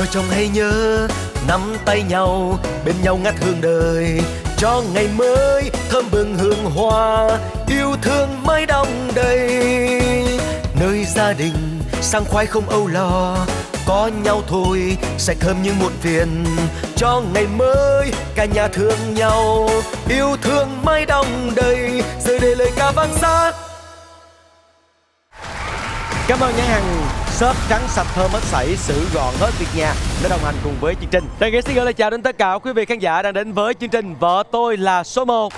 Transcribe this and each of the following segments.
vợ chồng hãy nhớ, nắm tay nhau, bên nhau ngát hương đời. Cho ngày mới thơm bừng hương hoa, yêu thương mãi đong đầy. Nơi gia đình sang khoái không âu lo, có nhau thôi, sạch thơm như muộn phiền. Cho ngày mới cả nhà thương nhau, yêu thương mãi đong đầy. Giờ để lời ca vang xa. Cảm ơn nhãn hàng shop trắng sạch thơm hết sảy xử gọn hết việc nhà đã đồng hành cùng với chương trình. Đại nghĩa xin gửi lời chào đến tất cả quý vị khán giả đang đến với chương trình Vợ tôi là số 1.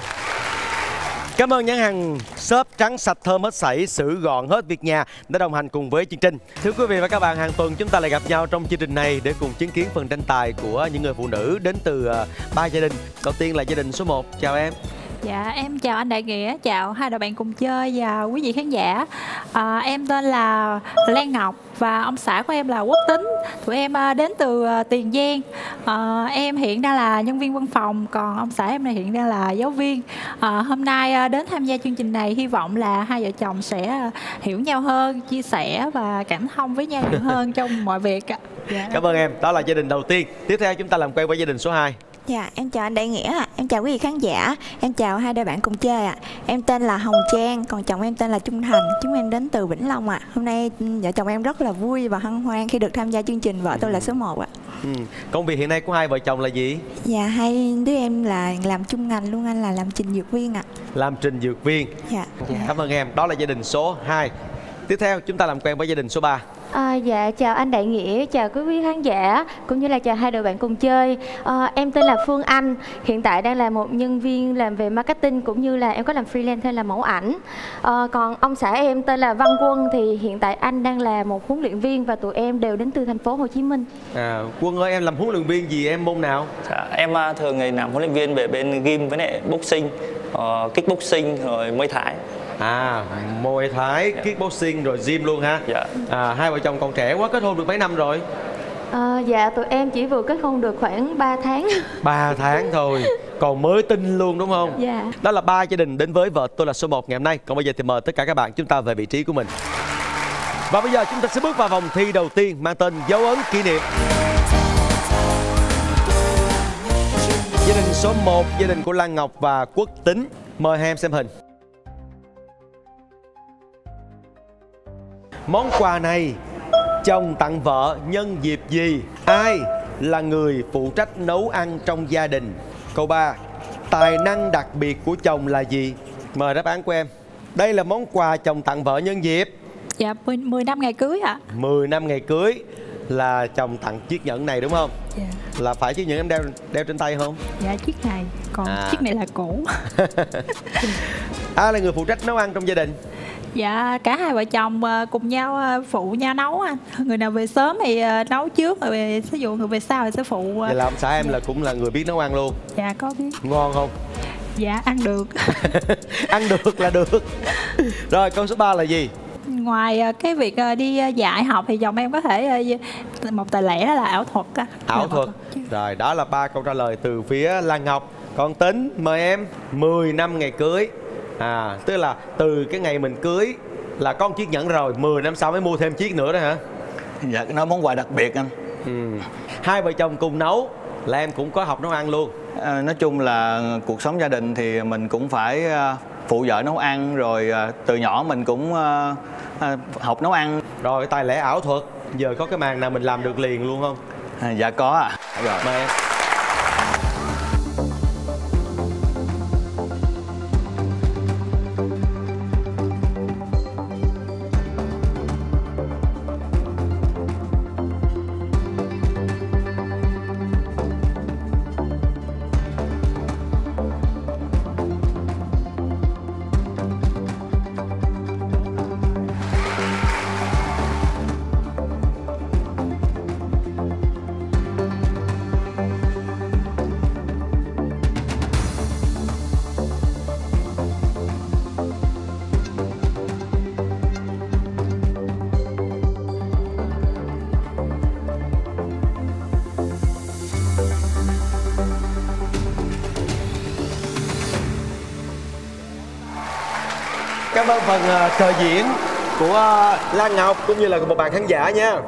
Cảm ơn nhãn hàng shop trắng sạch thơm hết sảy xử gọn hết việc nhà đã đồng hành cùng với chương trình. Thưa quý vị và các bạn, hàng tuần chúng ta lại gặp nhau trong chương trình này để cùng chứng kiến phần tranh tài của những người phụ nữ đến từ ờ, ba gia đình. Đầu tiên là gia đình số 1. Chào em. Dạ em chào anh Đại Nghĩa, chào hai đội bạn cùng chơi và quý vị khán giả. À, em tên là Lan Ngọc và ông xã của em là Quốc Tính. Tụi em à, đến từ à, Tiền Giang. À, em hiện đang là nhân viên văn phòng, còn ông xã em này hiện đang là giáo viên. À, hôm nay à, đến tham gia chương trình này hy vọng là hai vợ chồng sẽ hiểu nhau hơn, chia sẻ và cảm thông với nhau nhiều hơn trong mọi việc. Dạ. Cảm ơn em. Đó là gia đình đầu tiên. Tiếp theo chúng ta làm quen với gia đình số 2. Dạ, em chào anh Đại Nghĩa ạ. Em chào quý vị khán giả. Em chào hai đôi bạn cùng chơi ạ. Em tên là Hồng Trang, còn chồng em tên là Trung Thành. Chúng em đến từ Vĩnh Long ạ. Hôm nay ừ, vợ chồng em rất là vui và hân hoan khi được tham gia chương trình Vợ tôi là số 1 ạ. Ừ. Công việc hiện nay của hai vợ chồng là gì? Dạ, hai đứa em là làm chung ngành luôn anh là làm trình dược viên ạ. Làm trình dược viên. Dạ. Cảm ơn em. Đó là gia đình số 2. Tiếp theo chúng ta làm quen với gia đình số 3. À, dạ chào anh Đại Nghĩa, chào quý vị khán giả cũng như là chào hai đội bạn cùng chơi. À, em tên là Phương Anh, hiện tại đang là một nhân viên làm về marketing cũng như là em có làm freelance thêm là mẫu ảnh. À, còn ông xã em tên là Văn Quân thì hiện tại anh đang là một huấn luyện viên và tụi em đều đến từ thành phố Hồ Chí Minh. À, Quân ơi em làm huấn luyện viên gì em môn nào? Dạ, em à, thường ngày làm huấn luyện viên về bên gym với lại boxing, uh, kickboxing rồi muay thái. À, Muay Thái, kickboxing rồi gym luôn ha. Dạ. À, hai vợ chồng còn trẻ quá kết hôn được mấy năm rồi? À, dạ tụi em chỉ vừa kết hôn được khoảng 3 tháng. 3 tháng thôi, còn mới tin luôn đúng không? Dạ. Đó là ba gia đình đến với vợ tôi là số 1 ngày hôm nay. Còn bây giờ thì mời tất cả các bạn chúng ta về vị trí của mình. Và bây giờ chúng ta sẽ bước vào vòng thi đầu tiên mang tên dấu ấn kỷ niệm. Gia đình số 1, gia đình của Lan Ngọc và Quốc Tính. Mời hai em xem hình. Món quà này chồng tặng vợ nhân dịp gì? Ai là người phụ trách nấu ăn trong gia đình? Câu 3. Tài năng đặc biệt của chồng là gì? Mời đáp án của em. Đây là món quà chồng tặng vợ nhân dịp Dạ 10, 10 năm ngày cưới ạ. 10 năm ngày cưới là chồng tặng chiếc nhẫn này đúng không? Dạ. Là phải chiếc nhẫn em đeo đeo trên tay không? Dạ chiếc này, còn À. chiếc này là cũ. Ai là người phụ trách nấu ăn trong gia đình? Dạ cả hai vợ chồng ờ, cùng nhau ờ, phụ nhau nấu anh. Người nào về sớm thì ờ, nấu trước rồi về ví dụ người về sau thì sẽ phụ. ờ, Vậy là ông xã em là cũng là người biết nấu ăn luôn. Dạ có biết. Ngon không? Dạ ăn được. ăn được là được. Rồi câu số 3 là gì? Ngoài ờ, cái việc ờ, đi ờ, dạy học thì chồng em có thể ờ, một tài lẻ đó là ảo thuật á. ảo Dạ, thuật rồi đó là ba câu trả lời từ phía lan ngọc còn tính mời em 10 năm ngày cưới à tức là từ cái ngày mình cưới là có một chiếc nhẫn rồi 10 năm sau mới mua thêm chiếc nữa đó hả Dạ, nó món quà đặc biệt anh. ừ. hai vợ chồng cùng nấu là em cũng có học nấu ăn luôn À, nói chung là cuộc sống gia đình thì mình cũng phải à, phụ vợ nấu ăn rồi à, từ nhỏ mình cũng à, học nấu ăn. rồi tài lẻ ảo thuật giờ có cái màn nào mình làm được liền luôn không À, dạ có à. Rồi. mời em cảm ơn phần uh, cờ diễn của ờ, Lan Ngọc cũng như là một bạn khán giả nha.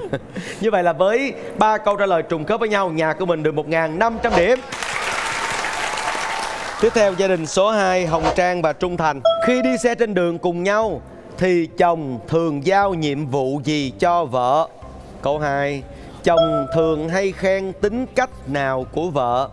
Như vậy là với ba câu trả lời trùng khớp với nhau Nhà của mình được 1.500 điểm. Tiếp theo gia đình số 2 Hồng Trang và Trung Thành. Khi đi xe trên đường cùng nhau Thì chồng thường giao nhiệm vụ gì cho vợ? Câu 2 Chồng thường hay khen tính cách nào của vợ?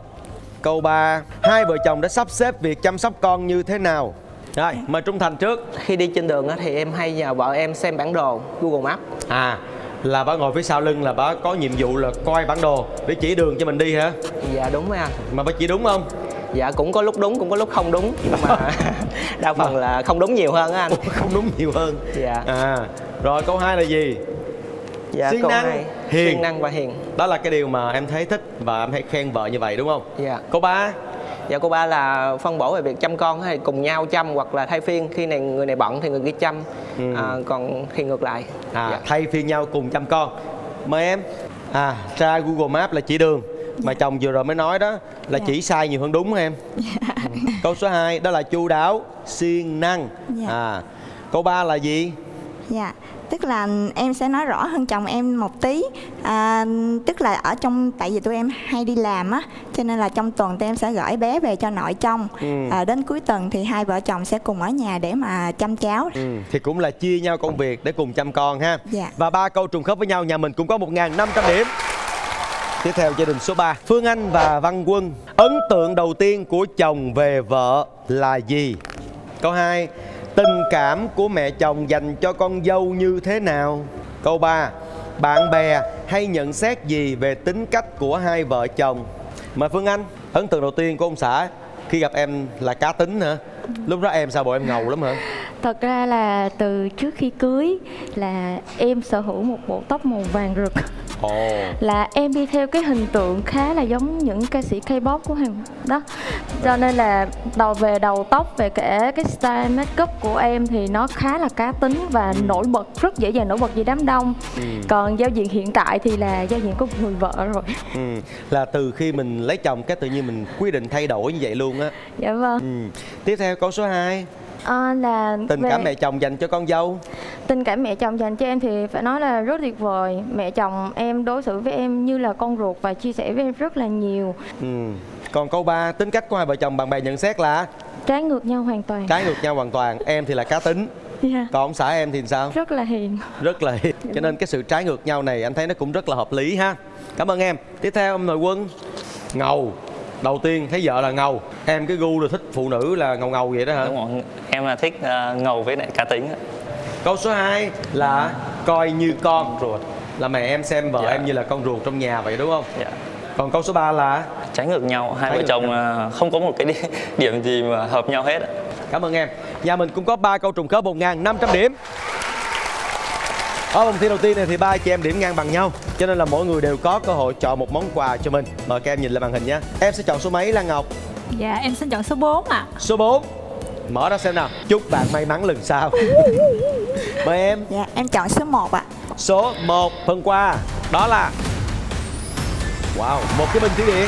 Câu 3 Hai vợ chồng đã sắp xếp việc chăm sóc con như thế nào Rồi mời Trung Thành trước. Khi đi trên đường á, thì em hay nhờ vợ em xem bản đồ Google Maps. À là bà ngồi phía sau lưng là bà có nhiệm vụ là coi bản đồ để chỉ đường cho mình đi hả? Dạ đúng rồi anh mà bà chỉ đúng không? Dạ cũng có lúc đúng cũng có lúc không đúng nhưng mà đa phần là không đúng nhiều hơn á anh. Không đúng nhiều hơn. Dạ. à rồi câu hai là gì? Dạ siêng năng, hai, hiền. siêng năng và hiền. Đó là cái điều mà em thấy thích và em hay khen vợ như vậy đúng không? Dạ. Câu ba dạ câu ba là phân bổ về việc chăm con hay cùng nhau chăm hoặc là thay phiên. Khi này người này bận thì người kia chăm. Ừ. à, còn khi ngược lại. À dạ. thay phiên nhau cùng chăm con. Mời em? À tra google maps là chỉ đường. Mà chồng vừa rồi mới nói đó là Dạ. chỉ sai nhiều hơn đúng em. Ừ. câu số 2 đó là chu đáo siêng năng. Dạ. à câu 3 là gì? Dạ, tức là em sẽ nói rõ hơn chồng em một tí à, Tức là ở trong, tại vì tụi em hay đi làm á Cho nên là trong tuần tụi em sẽ gửi bé về cho nội trong Ừ. à, Đến cuối tuần thì hai vợ chồng sẽ cùng ở nhà để mà chăm cháu Ừ, thì cũng là chia nhau công việc để cùng chăm con ha. Dạ. Và ba câu trùng khớp với nhau, nhà mình cũng có 1.500 điểm. Tiếp theo gia đình số 3 Phương Anh và Văn Quân Ấn tượng đầu tiên của chồng về vợ là gì? Câu 2 Tình cảm của mẹ chồng dành cho con dâu như thế nào? Câu 3 Bạn bè hay nhận xét gì về tính cách của hai vợ chồng? Mời Phương Anh, Ấn tượng đầu tiên của ông xã khi gặp em là cá tính hả? Lúc đó em sao bộ em ngầu lắm hả? Thật ra là từ trước khi cưới là em sở hữu một bộ tóc màu vàng rực là em đi theo cái hình tượng khá là giống những ca sĩ K-pop của Hàn đó. Cho nên là đầu về đầu tóc về cả cái style make up của em thì nó khá là cá tính và nổi bật rất dễ dàng nổi bật với đám đông. Còn giao diện hiện tại thì là giao diện của người vợ rồi. Ừ, là từ khi mình lấy chồng cái tự nhiên mình quyết định thay đổi như vậy luôn á. Dạ vâng. Ừ. tiếp theo câu số 2 à, là tình về cảm mẹ chồng dành cho con dâu. Tình cảm mẹ chồng dành cho em thì phải nói là rất tuyệt vời. Mẹ chồng em đối xử với em như là con ruột và chia sẻ với em rất là nhiều. Ừ. còn câu 3 tính cách của hai vợ chồng bạn bè nhận xét là? Trái ngược nhau hoàn toàn. Trái ngược nhau hoàn toàn. Em thì là cá tính. Dạ, còn ông xã em thì sao? Rất là hiền. Rất là hiền. Cho nên cái sự trái ngược nhau này anh thấy nó cũng rất là hợp lý ha. Cảm ơn em. Tiếp theo ông nội quân. Ngầu. Đầu tiên thấy vợ là ngầu. Em cái gu là thích phụ nữ là ngầu ngầu vậy đó hả? Đúng rồi em là thích ờ, ngầu với lại cá tính ạ. câu số 2 là coi như con. Ruột. Là mẹ em xem vợ Dạ. em như là con ruột trong nhà vậy đúng không? Dạ. còn câu số 3 là? Trái ngược nhau hai Trái vợ chồng nhau. ờ, không có một cái đi- điểm gì mà hợp nhau hết ạ. cảm ơn em. Nhà mình cũng có 3 câu trùng khớp 1.500 điểm. Ở vòng thi đầu tiên này thì ba chị em điểm ngang bằng nhau cho nên là mỗi người đều có cơ hội chọn một món quà cho mình. Mời các em nhìn lên màn hình nhé. Em sẽ chọn số mấy Lan Ngọc? Dạ em xin chọn số 4 ạ. Số 4 mở ra xem nào. Chúc bạn may mắn lần sau. Mời em. Dạ, em chọn số 1 ạ. Số 1 phần quà. Đó là wow một cái bình thủy điện.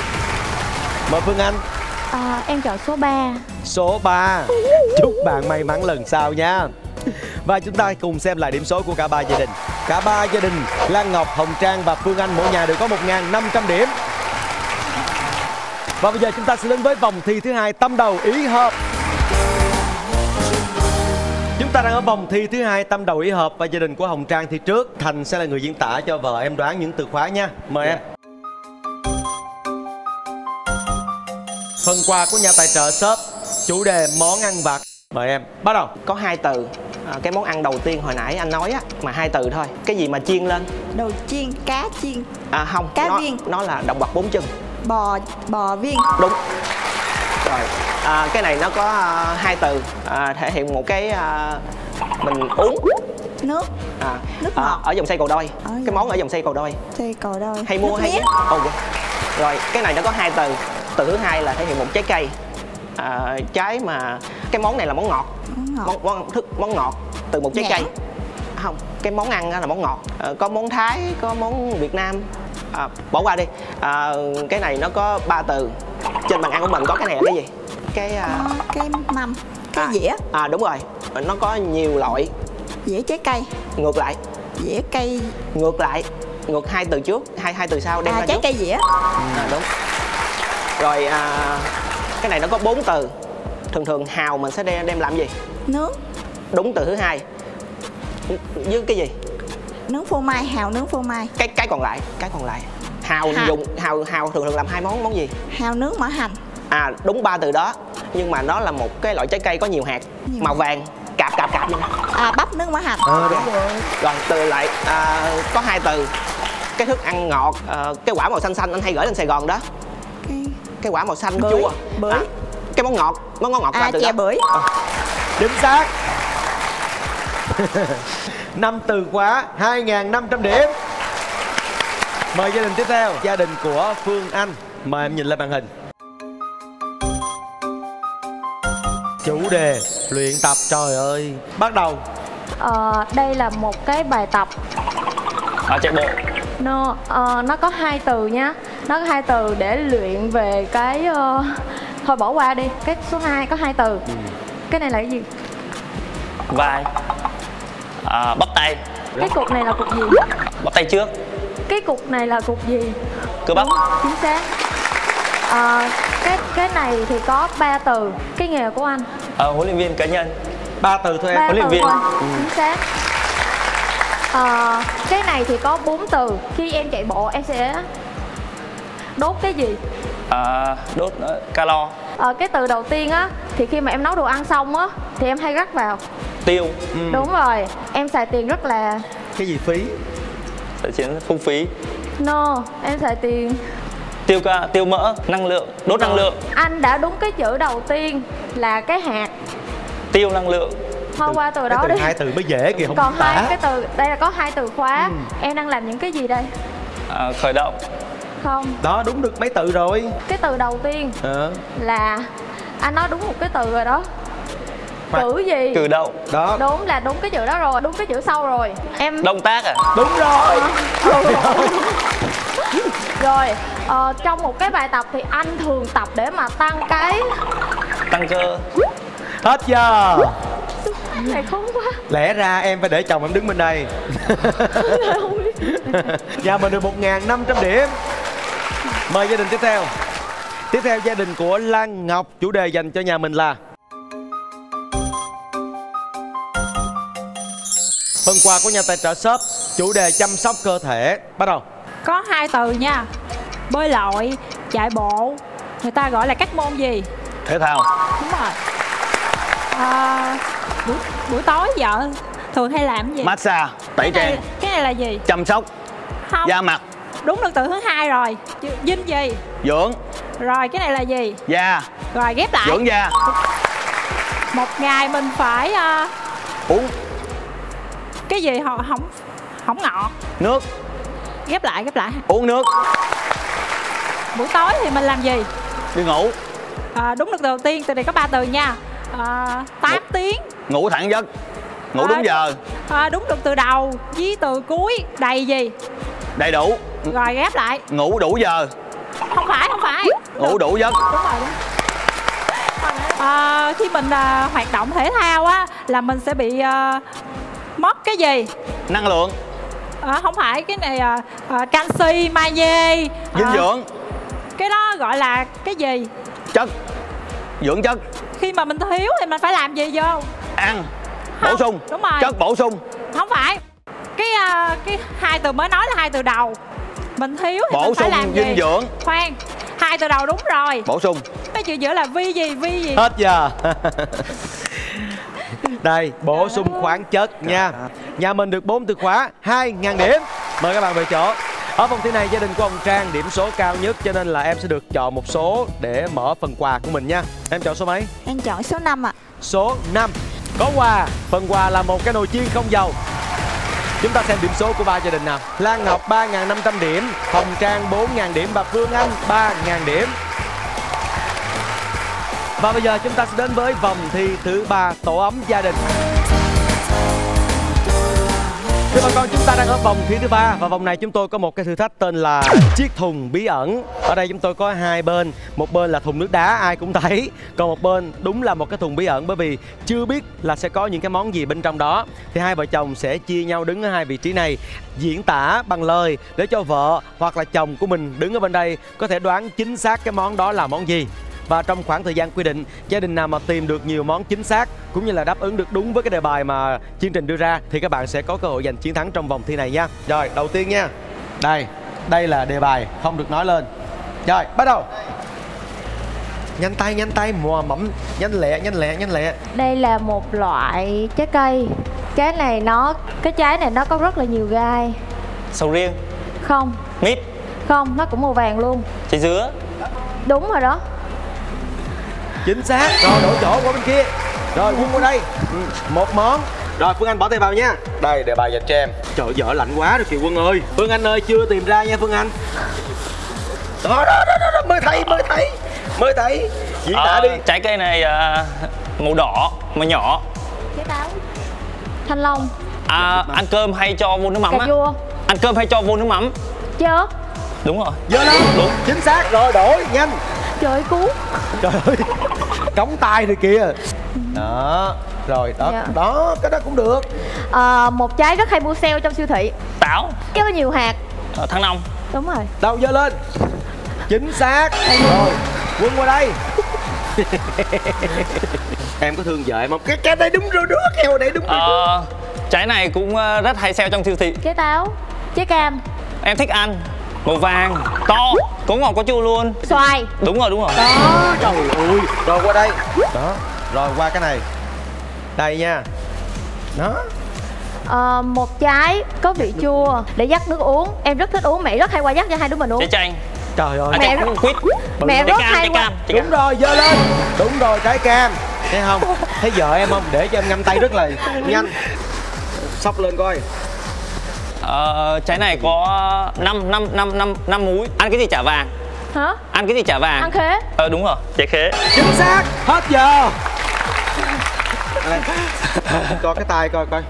Mời Phương Anh. À, em chọn số 3 số 3 Chúc bạn may mắn lần sau nha. Và chúng ta cùng xem lại điểm số của cả ba gia đình. Cả ba gia đình Lan Ngọc, Hồng Trang và Phương Anh mỗi nhà đều có 1.500 điểm. Và bây giờ chúng ta sẽ đến với vòng thi thứ hai tâm đầu ý hợp ta đang ở vòng thi thứ hai tâm đầu ý hợp và gia đình của Hồng Trang thì trước. Thành sẽ là người diễn tả cho vợ em đoán những từ khóa nha. Mời em. Phần quà của nhà tài trợ shop Chủ đề món ăn vặt. Mời em. Bắt đầu. Có hai từ. À, cái món ăn đầu tiên hồi nãy anh nói á mà hai từ thôi. Cái gì mà chiên lên? Đầu chiên, cá chiên, à không. Cá nó, viên. nó là động vật bốn chân. Bò, bò viên. Đúng rồi. À, cái này nó có à, hai từ. À, thể hiện một cái à, mình uống. Nước, à, Nước à, ngọt. ở dòng xe cầu đôi. Ở cái món ở dòng xe cầu đôi. Thì cầu đôi. Hay mua Nước hay. Ồ, dạ. rồi cái này nó có hai từ. Từ thứ hai là thể hiện một trái cây. À, trái mà cái món này là món ngọt. Món ngọt. món, món thức món ngọt từ một trái Nhãn. cây. Không cái món ăn là món ngọt. Ờ, có món thái có món việt nam. À, bỏ qua đi. À, cái này nó có ba từ trên bàn ăn của mình có cái này là cái gì? Cái à, Có cái mâm, cái à, dĩa. À đúng rồi. Nó có nhiều loại. Dĩa trái cây. Ngược lại. Dĩa cây. Ngược lại. Ngược hai từ trước hai hai từ sau đem à, ra trái trước. cây dĩa. À, đúng. Rồi à, cái này nó có bốn từ. Thường thường hào mình sẽ đem, đem làm gì? Nướng. Đúng từ thứ hai. Với cái gì? Nướng phô mai hào nướng phô mai. Cái cái còn lại cái còn lại hào Hào. dùng hào hào thường thường làm hai món món gì? Hào nướng mỡ hành. À đúng ba từ đó. Nhưng mà nó là một cái loại trái cây có nhiều hạt Nhiều màu vàng. Cạp cạp cạp à bắp nướng mỡ hành. Ờ đúng rồi. Rồi từ lại à, có hai từ. Cái thức ăn ngọt à, cái quả màu xanh xanh anh hay gửi lên sài gòn đó. Cái cái quả màu xanh Bưởi, chua. Bưởi. À, cái món ngọt món ngọt ngọt à ba từ chè đó. bưởi. Chính xác. Năm từ khóa 2.500 điểm mời gia đình tiếp theo. Gia đình của Phương Anh. Mời em nhìn lên màn hình. Chủ đề luyện tập trời ơi. Bắt đầu. Ờ, đây là một cái bài tập. À, chạy bộ. Nó ờ, nó có hai từ nhá. Nó có hai từ để luyện về cái ờ, thôi bỏ qua đi. Cái số 2 có hai từ. Cái này là cái gì? Vai. À, bắp tay. Cái cục này là cục gì? Bắp tay trước cái cục này là cục gì? Cơ bắp. Đúng, chính xác. Ờ, cái cái này thì có ba từ. Cái nghề của anh? À, huấn luyện viên cá nhân. Ba từ thôi em huấn luyện viên. Ừ. chính xác. Ờ, cái này thì có bốn từ. Khi em chạy bộ em sẽ đốt cái gì? À, đốt ờ, calo. Ờ, cái từ đầu tiên á thì khi mà em nấu đồ ăn xong á thì em hay rắc vào. Tiêu. Đúng rồi em xài tiền rất là cái gì phí sẽ chiến phung phí. No em xài tiền. Tiêu ca tiêu mỡ năng lượng đốt năng lượng. anh đã đúng cái chữ đầu tiên là cái hạt. Tiêu năng lượng. Thôi qua từ cái đó từ đi. hai từ mới dễ kìa không còn tả. hai cái từ đây là có hai từ khóa. Em đang làm những cái gì đây? À, khởi động. Không. Đó đúng được mấy từ rồi? Cái từ đầu tiên ờ. là anh nói đúng một cái từ rồi đó Hoặc- chữ gì? cử động đó. Đúng là đúng cái chữ đó rồi đúng cái chữ sau rồi. Em động tác à? Đúng rồi. Rồi ờ, trong một cái bài tập thì anh thường tập để mà tăng cái tăng cơ. Hết giờ. Này khốn quá. Lẽ ra em phải để chồng em đứng bên đây. Nhà mình được 1.500 điểm. Mời gia đình tiếp theo. Tiếp theo gia đình của Lan Ngọc chủ đề dành cho nhà mình là phần quà của nhà tài trợ shop chủ đề chăm sóc cơ thể. Bắt đầu. Có hai từ nha. Bơi lội chạy bộ. Người ta gọi là các môn gì? Thể thao. Đúng rồi. À, buổi, buổi tối vợ thường hay làm cái gì? Massage tẩy cái này, trang. cái này là gì? Chăm sóc. Không. Da mặt. Đúng được từ thứ hai rồi. Dinh gì? Dưỡng. Rồi cái này là gì? Da. Rồi ghép lại. Dưỡng da. Một ngày mình phải à, uống cái gì họ không không ngọt. Nước. Ghép lại ghép lại. Uống nước. Buổi tối thì mình làm gì? Đi ngủ. À, đúng được từ đầu tiên từ này có ba từ nha. À, 8 Ngủ. tiếng. Ngủ thẳng giấc. Ngủ À, đúng giờ. à, đúng được từ đầu với từ cuối. Đầy gì? Đầy đủ. Rồi ghép lại. Ngủ đủ giờ. Không phải không phải. Ngủ đủ giấc. Đúng rồi đúng à, khi mình à, hoạt động thể thao á là mình sẽ bị à, mất cái gì? Năng lượng. À, không phải cái này à, à, canxi magie. Dinh à, dưỡng. cái đó gọi là cái gì? Chất. Dưỡng chất. Khi mà mình thiếu thì mình phải làm gì vô? Ăn. Bổ Không, sung. đúng rồi. chất bổ sung. Không phải. Cái à, cái hai từ mới nói là hai từ đầu. Mình thiếu thì bổ mình phải sung làm gì? dinh dưỡng. Khoan hai từ đầu đúng rồi. Bổ sung. Cái chữ giữa là vi gì vi gì? Hết giờ đây bổ sung khoáng chất nha. Nhà mình được 4 từ khóa 2.000 điểm. Mời các bạn về chỗ. Ở vòng thi này gia đình của ông Trang điểm số cao nhất cho nên là em sẽ được chọn một số để mở phần quà của mình nha. Em chọn số mấy? Em chọn số 5 ạ. Số 5 có quà. Phần quà là một cái nồi chiên không dầu. Chúng ta xem điểm số của ba gia đình nào. Lan Ngọc 3.500 điểm. Hồng Trang 4.000 điểm. Và Phương Anh 3.000 điểm và bây giờ chúng ta sẽ đến với vòng thi thứ ba Tổ ấm gia đình Thưa bà con, chúng ta đang ở vòng thi thứ ba và vòng này chúng tôi có một cái thử thách tên là chiếc thùng bí ẩn. Ở đây chúng tôi có hai bên, một bên là thùng nước đá ai cũng thấy, còn một bên đúng là một cái thùng bí ẩn bởi vì chưa biết là sẽ có những cái món gì bên trong đó. Thì hai vợ chồng sẽ chia nhau đứng ở hai vị trí này, diễn tả bằng lời để cho vợ hoặc là chồng của mình đứng ở bên đây có thể đoán chính xác cái món đó là món gì và trong khoảng thời gian quy định gia đình nào mà tìm được nhiều món chính xác cũng như là đáp ứng được đúng với cái đề bài mà chương trình đưa ra thì các bạn sẽ có cơ hội giành chiến thắng trong vòng thi này nha. Rồi đầu tiên nha. Đây đây là đề bài không được nói lên. Rồi bắt đầu. Nhanh tay nhanh tay mò mẫm nhanh lẹ nhanh lẹ nhanh lẹ. Đây là một loại trái cây. Trái này nó, cái trái này nó có rất là nhiều gai. Sầu riêng. Không, Mít. Không, nó cũng màu vàng luôn. Trái dứa. Đúng rồi đó chính xác. Rồi đổi chỗ qua bên kia. Rồi quân qua đây. Ừ, một món. Rồi phương anh bỏ tay vào nha. Đây đề bài dành cho em. Trời vợ lạnh quá rồi kiều quân ơi. Phương anh ơi chưa tìm ra nha phương anh. Đó đó đó, đó, đó mới thấy mới thấy mới thấy diễn tả Ờ, đi. Trái cây này à, màu đỏ mà nhỏ. Trái táo. Thanh long, à, Ăn cơm hay cho vô nước mắm á? Ăn cơm hay cho vô nước mắm? Chớ Đúng rồi. Giơ lên Đúng. Chính xác. Rồi đổi. Nhanh Trời ơi cứu trời ơi cống tay rồi kìa. Đó rồi đó Dạ. đó cái đó cũng được. Ờ, Một trái rất hay mua sale trong siêu thị. Táo Cái có nhiều hạt. À, Thăng long. Đúng rồi. Đâu giơ lên. Chính xác. Rồi quân qua đây. Em có thương vợ em không? Cái cái đây đúng rồi đó keo đây đúng rồi. Ờ, Trái này cũng à, rất hay sale trong siêu thị. Trái táo Trái cam. Em thích ăn Màu vàng To. Có ngọt có chua luôn. Xoài. Đúng rồi đúng rồi. Đó trời ơi rồi qua đây. Đó rồi qua cái này. Đây nha. Đó. Ờ, một trái có vị chua. Để dắt nước uống. Em rất thích uống. Mẹ rất hay qua dắt cho hai đứa mình uống. Trái chanh trời ơi. À, Mẹ rất- quýt mẹ rất cam hay cam đúng cam. rồi giơ lên. Đúng rồi trái cam. Thấy không? Thấy vợ em không? Để cho em ngâm tay rất là nhanh. Sóc lên coi Ờ, trái này có 5 năm năm năm năm múi. Ăn cái gì chả vàng? hả? Ăn cái gì chả vàng? ăn khế. Ờ đúng rồi, trái khế. chính xác. Hết giờ. Coi cái tay coi coi.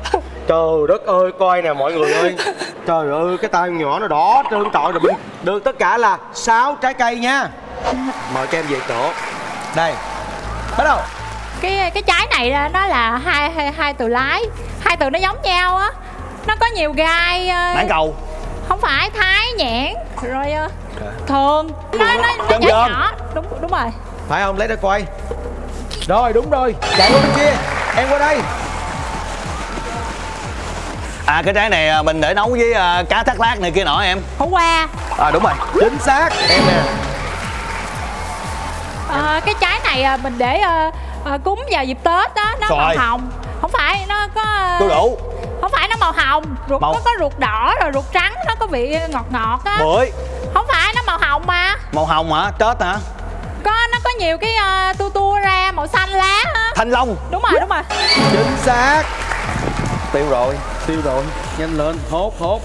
Trời đất ơi coi nè mọi người ơi. Trời ơi cái tay nhỏ nó đỏ trơn trọi rồi mình được tất cả là 6 trái cây nha. Mời các em về chỗ. Đây. Bắt đầu. Cái cái trái này ra nó là hai hai, hai từ lái. Hai từ nó giống nhau á nó có nhiều gai ờ, Mãn cầu. không phải thái nhãn rồi ờ, thường. Nó nó, nhỏ nhỏ. Đúng đúng rồi. Phải không? Lấy ra coi. Rồi đúng rồi. Chạy qua bên kia. Em qua đây. À cái trái này à, mình để nấu với à, cá thác lát này kia nọ em. Khổ qua. À đúng rồi. Chính xác. Em nè. Ờ, cái trái này ờ, mình để ờ, ờ, cúng vào dịp tết đó nó màu hồng. Không phải nó có ờ, Đu đủ không phải nó màu hồng. Ruột Màu- nó có ruột đỏ rồi ruột trắng nó có vị ngọt ngọt á. Bưởi không phải nó màu hồng mà. Màu hồng hả? Tết hả? có nó có nhiều cái ờ, tua tua ra màu xanh lá á. Thanh long. Đúng rồi đúng rồi. Chính xác. Tiêu rồi. Tiêu rồi. Nhanh lên. Hốt hốt.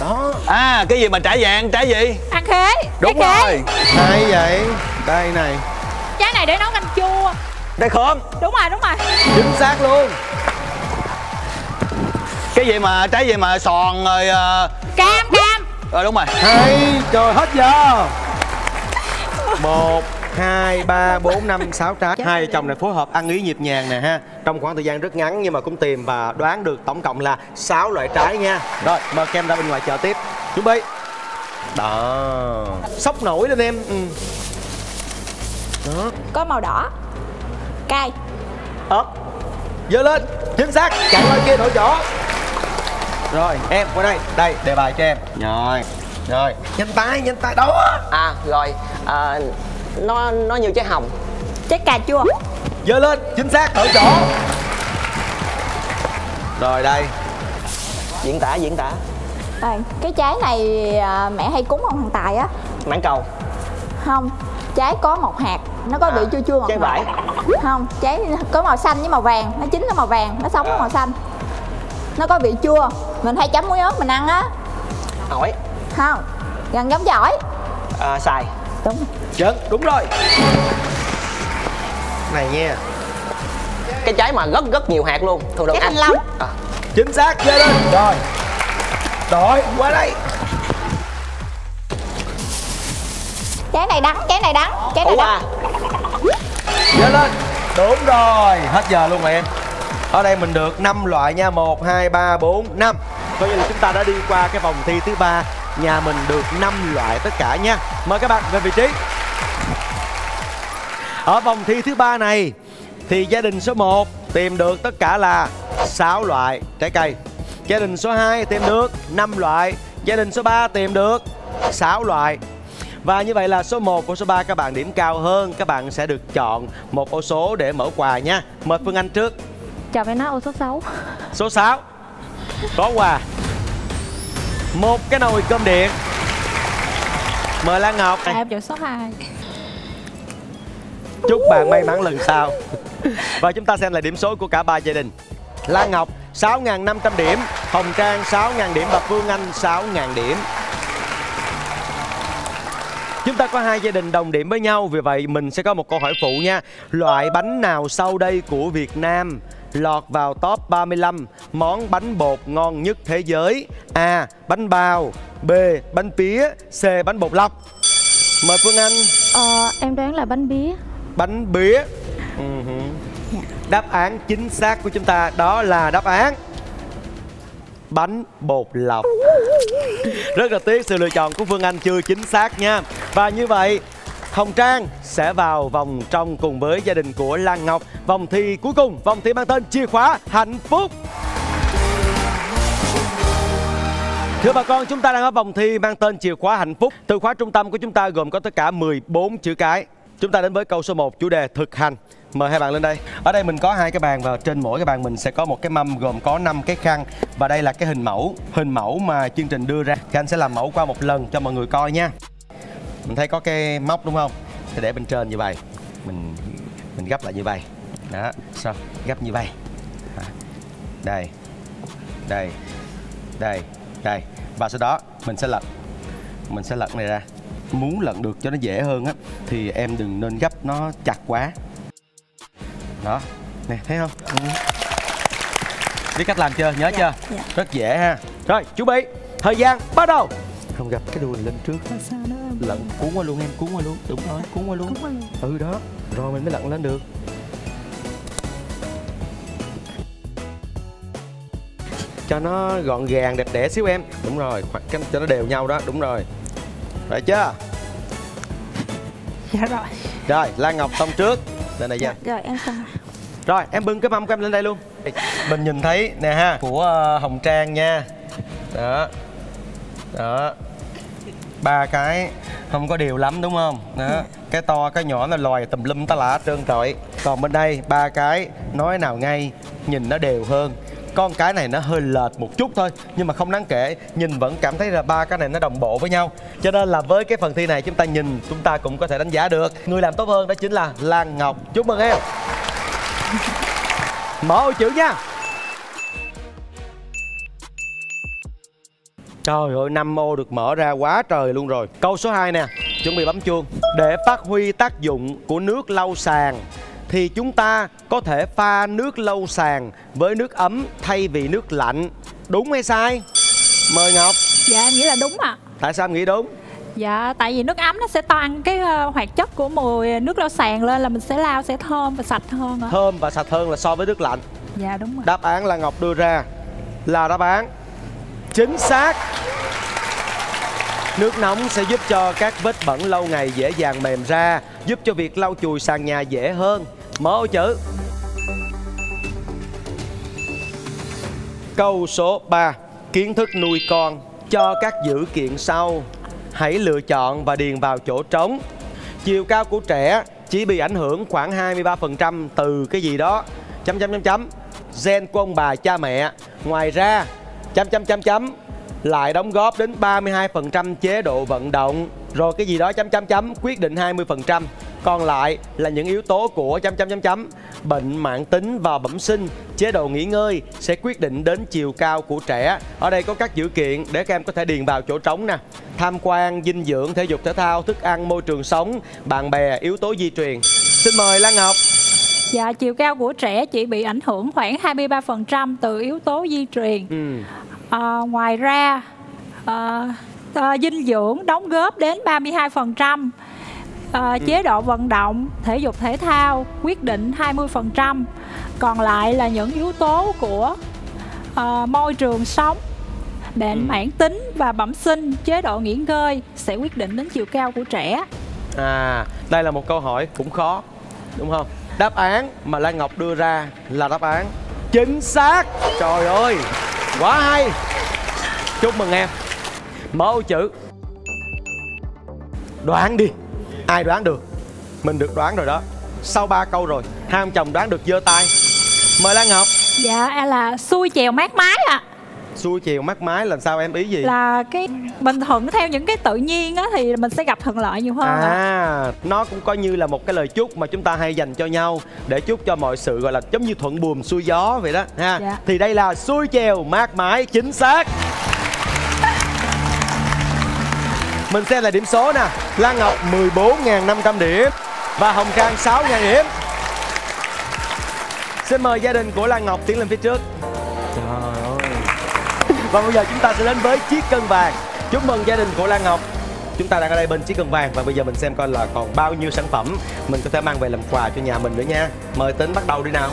Đó. À cái gì mà trái vàng trái gì? ăn khế Đúng trái khế. rồi. Hay vậy? Đây này. Trái này để nấu canh chua. Trái khóm. Đúng rồi đúng rồi. Chính xác luôn Cái gì mà trái gì mà sòn rồi à, cam cam. Ờ đúng rồi. Hay trời hết giờ. Một hai ba bốn năm sáu trái. Hai vợ chồng này phối hợp ăn ý nhịp nhàng nè ha. Trong khoảng thời gian rất ngắn nhưng mà cũng tìm và đoán được tổng cộng là 6 loại trái nha. Rồi mời kem ra bên ngoài chờ tiếp. Chuẩn bị. Đó. Sốc nổi lên em. Ừ. đó. Có màu đỏ. Cay. Ớt dơ lên. Chính xác. Chạy qua kia đổi chỗ rồi em qua đây. Đây đề bài cho em. Rồi rồi. Nhanh tay nhanh tay. Đó. À rồi. À, nó nó như trái hồng. Trái cà chua. Dơ lên chính xác đổi chỗ. Rồi đây. Diễn tả diễn tả. Rồi, cái trái này à, mẹ hay cúng ông thần tài á. Mãn cầu. Không trái có một hạt nó có vị À, chua chua ngọt trái ngọt. Vải. không trái có màu xanh với màu vàng nó chín nó màu vàng nó sống màu xanh nó có vị chua. Mình hay chấm muối ớt mình ăn á. Ổi không. Gần giống giỏi. À, xài. Đúng. Dân, đúng rồi. Này nha. Cái trái mà rất rất nhiều hạt luôn. Thường thường Trái ăn. long. à, chính xác chơi lên. Rồi. Rồi qua đây. Trái này đắng trái này đắng trái này Ủa đắng. à? Chơi lên. Đúng rồi hết giờ luôn rồi em ở đây mình được 5 loại nha 1, 2, 3, 4, 5 Coi như là chúng ta đã đi qua cái vòng thi thứ ba. Nhà mình được 5 loại tất cả nha. Mời các bạn về vị trí. Ở vòng thi thứ ba này Thì gia đình số 1 tìm được tất cả là 6 loại trái cây. Gia đình số 2 tìm được 5 loại. Gia đình số 3 tìm được 6 loại. Và như vậy là số 1 của số 3 các bạn điểm cao hơn. Các bạn sẽ được chọn một ô số để mở quà nha. Mời Phương Anh trước. Chào em nói ô số 6 Số 6 Có quà. Một cái nồi cơm điện. Mời Lan Ngọc. À, em chọn số 2 Chúc bạn may mắn lần sau. Và chúng ta xem lại điểm số của cả ba gia đình. Lan Ngọc 6.500 điểm. Hồng Trang 6.000 điểm. Và Phương Anh 6.000 điểm. Chúng ta có hai gia đình đồng điểm với nhau. Vì vậy mình sẽ có một câu hỏi phụ nha. Loại bánh nào sau đây của Việt Nam lọt vào top 35 món bánh bột ngon nhất thế giới A. Bánh bao B. Bánh pía C. Bánh bột lọc Mời Phương Anh ờ, Em đoán là bánh bía bánh bía Ừ hử. đáp án chính xác của chúng ta đó là đáp án bánh bột lọc rất là tiếc sự lựa chọn của phương anh chưa chính xác nha và như vậy Hồng Trang sẽ vào vòng trong cùng với gia đình của Lan Ngọc Vòng thi cuối cùng, vòng thi mang tên chìa khóa hạnh phúc Thưa bà con, chúng ta đang ở vòng thi mang tên chìa khóa hạnh phúc. Từ khóa trung tâm của chúng ta gồm có tất cả 14 chữ cái. Chúng ta đến với câu số 1, chủ đề thực hành. Mời hai bạn lên đây. Ở đây mình có hai cái bàn và trên mỗi cái bàn mình sẽ có một cái mâm gồm có 5 cái khăn và đây là cái hình mẫu, hình mẫu mà chương trình đưa ra. Thì anh sẽ làm mẫu qua một lần cho mọi người coi nha. Mình thấy có cái móc đúng không? Thì để bên trên như vậy. Mình mình gấp lại như vậy. Đó, sao? Gấp như vậy. Đây. Đây. Đây, đây. Và sau đó mình sẽ lật. Mình sẽ lật này ra. Muốn lật được cho nó dễ hơn á thì em đừng nên gấp nó chặt quá. Đó. Nè, thấy không? Ừ. Biết cách làm chưa? Nhớ chưa? dạ. Rất dễ ha. Rồi, chuẩn bị. Thời gian bắt đầu. Không gặp cái đuôi lên trước. Lận cuốn qua luôn em, cuốn qua luôn. Đúng rồi, cuốn qua luôn. Ừ đó. Rồi mình mới lặn lên được. cho nó gọn gàng đẹp đẽ xíu em. Đúng rồi khoảng cách cho nó đều nhau đó. Đúng rồi. Phải chưa? Dạ rồi. Rồi lan ngọc xong trước. Lên đây nha. Rồi em xong rồi em bưng cái mâm của em lên đây luôn. Mình nhìn thấy nè ha của ờ, hồng trang nha. Đó đó. Ba cái không có đều lắm, đúng không? Đó. Cái to, cái nhỏ là loài tùm lum tá lả trơn trọi. Còn bên đây, ba cái, nói nào ngay, nhìn nó đều hơn. Con cái này nó hơi lệch một chút thôi, nhưng mà không đáng kể, nhìn vẫn cảm thấy là ba cái này nó đồng bộ với nhau. Cho nên là với cái phần thi này chúng ta nhìn, chúng ta cũng có thể đánh giá được. Người làm tốt hơn đó chính là lan ngọc. Chúc mừng em. Mở ô chữ nha. Trời ơi, 5 ô được mở ra quá trời luôn rồi. Câu số 2 nè, chuẩn bị bấm chuông. Để phát huy tác dụng của nước lau sàn Thì chúng ta có thể pha nước lau sàn với nước ấm thay vì nước lạnh. Đúng hay sai? Mời Ngọc. Dạ em nghĩ là đúng ạ. Tại sao em nghĩ đúng? dạ tại vì nước ấm nó sẽ tăng cái ờ, hoạt chất của mùi nước lau sàn lên là mình sẽ lau sẽ thơm và sạch hơn ạ. Thơm và sạch hơn là so với nước lạnh. Dạ đúng rồi Đáp án là Ngọc đưa ra là đáp án chính xác. Nước nóng sẽ giúp cho các vết bẩn lâu ngày dễ dàng mềm ra, Giúp cho việc lau chùi sàn nhà dễ hơn. Mở ô chữ. Câu số 3 Kiến thức nuôi con. Cho các dữ kiện sau. Hãy lựa chọn và điền vào chỗ trống. Chiều cao của trẻ chỉ bị ảnh hưởng khoảng 23% từ cái gì đó. Chấm chấm chấm chấm. Gen của ông bà cha mẹ. Ngoài ra chấm chấm chấm chấm. Lại đóng góp đến 32% chế độ vận động. Rồi cái gì đó, chấm chấm chấm, quyết định 20% còn lại là những yếu tố của chấm chấm chấm chấm. Bệnh mạng tính và bẩm sinh, chế độ nghỉ ngơi sẽ quyết định đến chiều cao của trẻ. Ở đây có các dữ kiện để các em có thể điền vào chỗ trống nè. Tham quan, dinh dưỡng, thể dục, thể thao, thức ăn, môi trường sống, bạn bè, yếu tố di truyền. Xin mời lan ngọc. Dạ, chiều cao của trẻ chỉ bị ảnh hưởng khoảng 23% từ yếu tố di truyền. Ừ. À, ngoài ra, à, à, dinh dưỡng đóng góp đến 32%. À, chế độ vận động, thể dục thể thao quyết định 20%. Còn lại là những yếu tố của à, môi trường sống, bệnh mãn tính và bẩm sinh, chế độ nghỉ ngơi sẽ quyết định đến chiều cao của trẻ. À, đây là một câu hỏi cũng khó, đúng không? Đáp án mà Lan Ngọc đưa ra là đáp án chính xác. Trời ơi, quá hay. Chúc mừng em. Mở ô chữ. Đoán đi. Ai đoán được? Mình được đoán rồi đó. Sau 3 câu rồi, hai ông chồng đoán được giơ tay. Mời Lan Ngọc. Dạ là xui chèo mát mái ạ. Xuôi chiều mắt mái là sao em ý gì? Là cái bình thuận theo những cái tự nhiên á thì mình sẽ gặp thuận lợi nhiều hơn. À, nó cũng coi như là một cái lời chúc mà chúng ta hay dành cho nhau để chúc cho mọi sự gọi là giống như thuận buồm xuôi gió vậy đó ha. Dạ. Thì đây là xuôi chèo mát mái chính xác. Mình xem là điểm số nè. Lan Ngọc 14.500 điểm và Hồng Trang 6.000 điểm. Xin mời gia đình của Lan Ngọc tiến lên phía trước. Trời ơi. Và bây giờ chúng ta sẽ đến với chiếc cân vàng. Chúc mừng gia đình của Lan Ngọc. Chúng ta đang ở đây bên chiếc cân vàng và bây giờ mình xem coi là còn bao nhiêu sản phẩm mình có thể mang về làm quà cho nhà mình nữa nha. Mời Tính bắt đầu đi nào.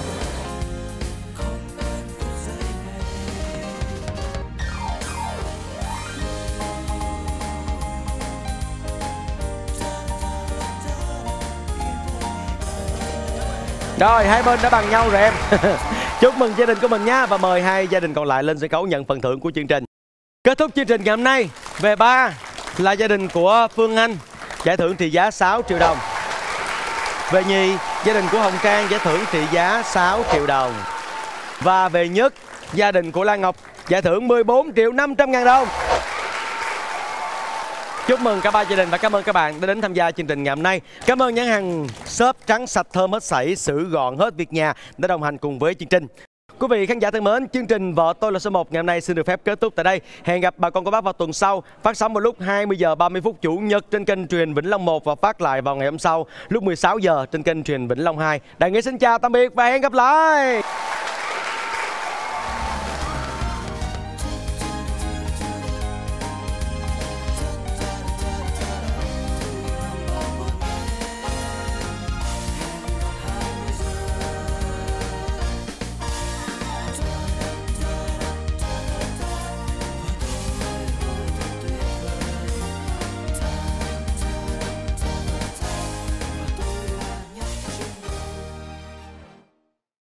Rồi, hai bên đã bằng nhau rồi em Chúc mừng gia đình của mình nha Và mời hai gia đình còn lại lên sân khấu nhận phần thưởng của chương trình. Kết thúc chương trình ngày hôm nay, Về ba là gia đình của Phương Anh, Giải thưởng trị giá 6 triệu đồng. Về nhì gia đình của Hồng Trang Giải thưởng trị giá 6 triệu đồng. Và về nhất, gia đình của Lan Ngọc, Giải thưởng 14 triệu 500 ngàn đồng. Chúc mừng cả ba gia đình và cảm ơn các bạn đã đến tham gia chương trình ngày hôm nay. Cảm ơn nhãn hàng shop trắng sạch thơm hết sảy, xử gọn hết việc nhà đã đồng hành cùng với chương trình. Quý vị khán giả thân mến, chương trình Vợ tôi là số 1 ngày hôm nay xin được phép kết thúc tại đây. Hẹn gặp bà con cô bác vào tuần sau, phát sóng vào lúc 20 giờ 30 phút chủ nhật trên kênh truyền Vĩnh Long 1 và phát lại vào ngày hôm sau lúc 16 giờ trên kênh truyền Vĩnh Long 2. Đại nghĩa xin chào tạm biệt và hẹn gặp lại.